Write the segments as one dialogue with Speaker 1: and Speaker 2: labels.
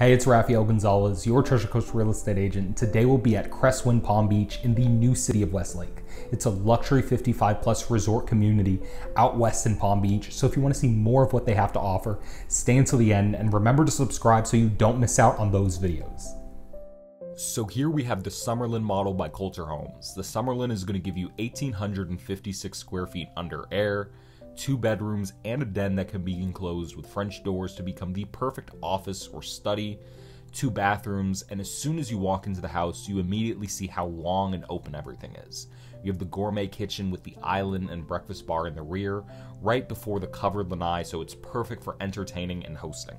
Speaker 1: Hey, it's Raphael Gonzalez, your Treasure Coast real estate agent. Today we'll be at Cresswind Palm Beach in the new city of Westlake. It's a luxury 55 plus resort community out west in Palm Beach. So if you want to see more of what they have to offer, stay until the end and remember to subscribe so you don't miss out on those videos.
Speaker 2: So here we have the Summerland model by Kolter Homes. The Summerland is going to give you 1,856 square feet under air, two bedrooms, and a den that can be enclosed with French doors to become the perfect office or study, two bathrooms, and as soon as you walk into the house, you immediately see how long and open everything is. You have the gourmet kitchen with the island and breakfast bar in the rear, right before the covered lanai, so it's perfect for entertaining and hosting.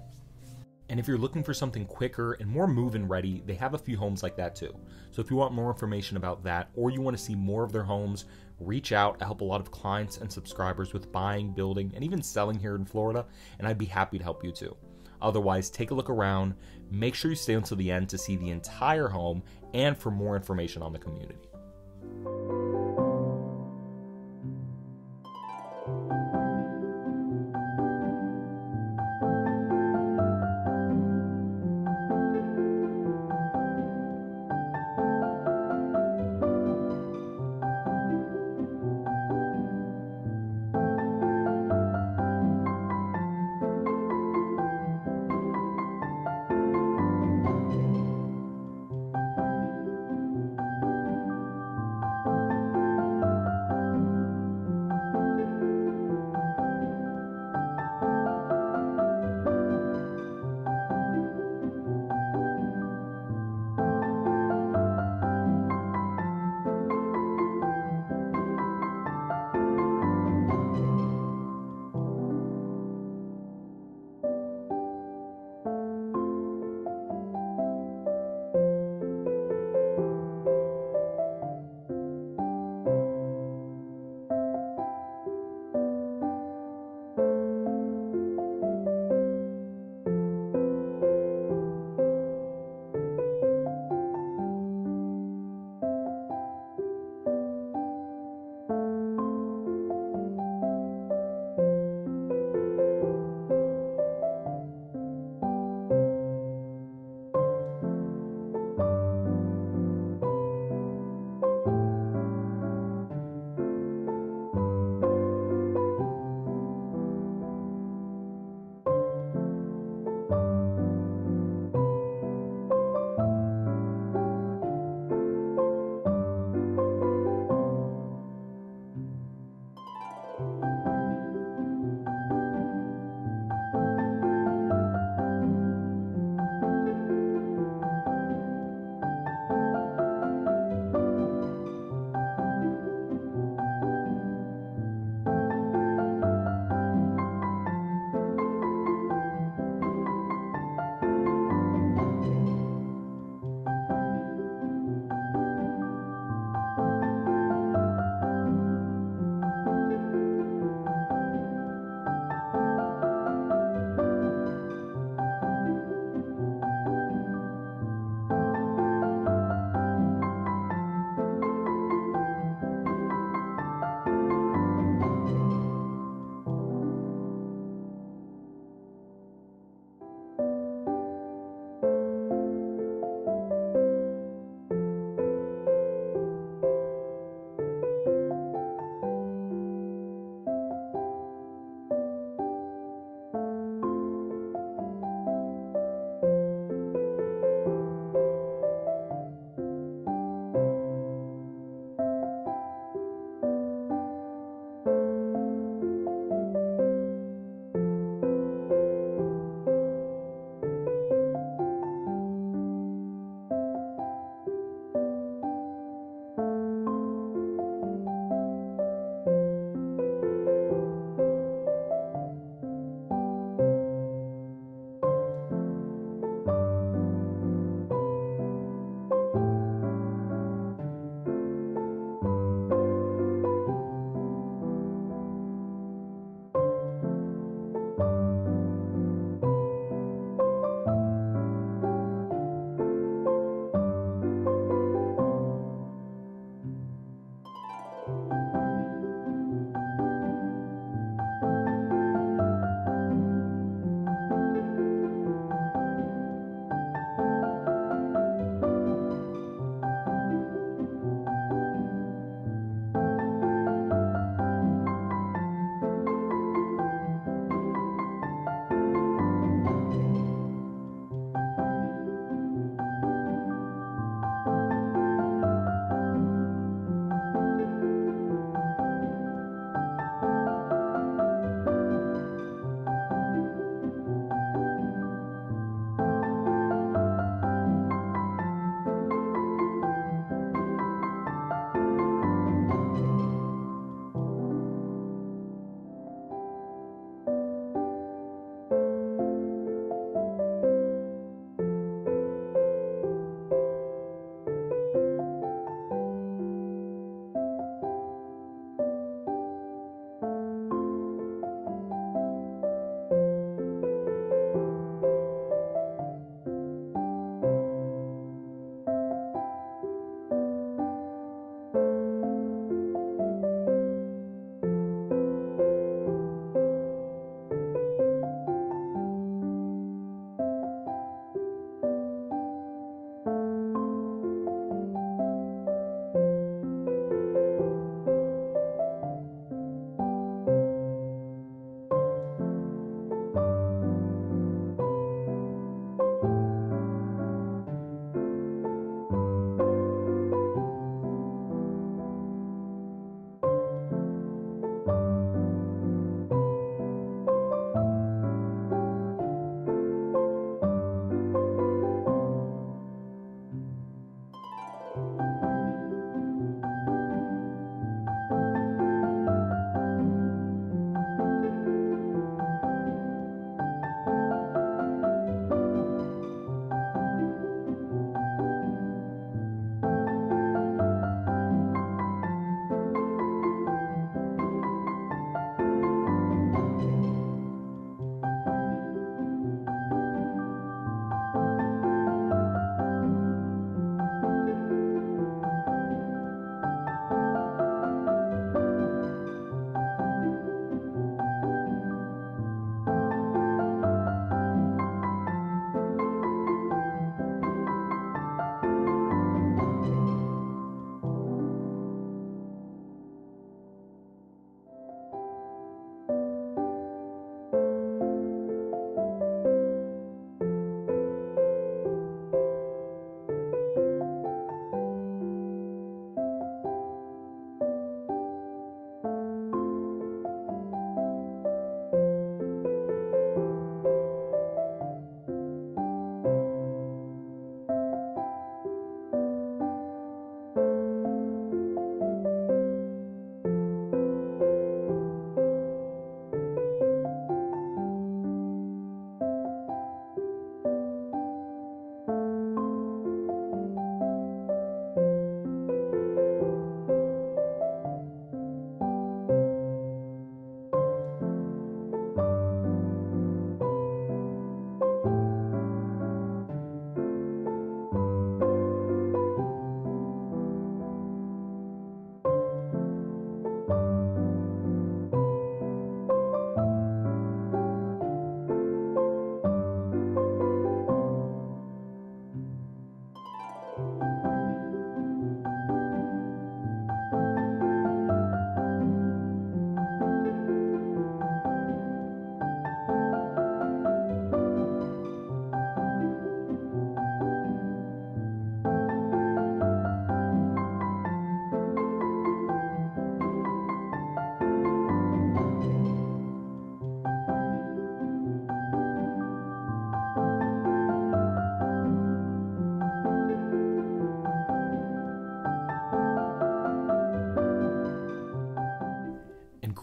Speaker 2: And if you're looking for something quicker and more move in ready, they have a few homes like that too. So if you want more information about that or you want to see more of their homes, reach out. I help a lot of clients and subscribers with buying, building, and even selling here in Florida, and I'd be happy to help you too. Otherwise, take a look around. Make sure you stay until the end to see the entire home and for more information on the community.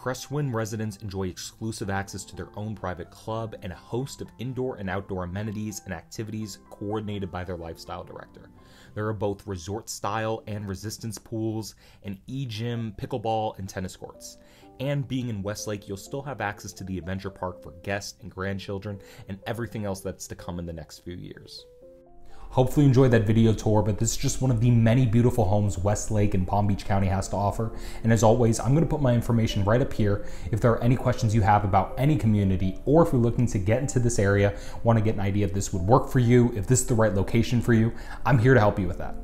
Speaker 2: Cresswind residents enjoy exclusive access to their own private club and a host of indoor and outdoor amenities and activities coordinated by their lifestyle director. There are both resort style and resistance pools, an e gym, pickleball, and tennis courts. And being in Westlake, you'll still have access to the adventure park for guests and grandchildren and everything else that's to come in the next few years.
Speaker 1: Hopefully you enjoyed that video tour, but this is just one of the many beautiful homes Westlake and Palm Beach County has to offer. And as always, I'm gonna put my information right up here. If there are any questions you have about any community, or if you're looking to get into this area, wanna get an idea if this would work for you, if this is the right location for you, I'm here to help you with that.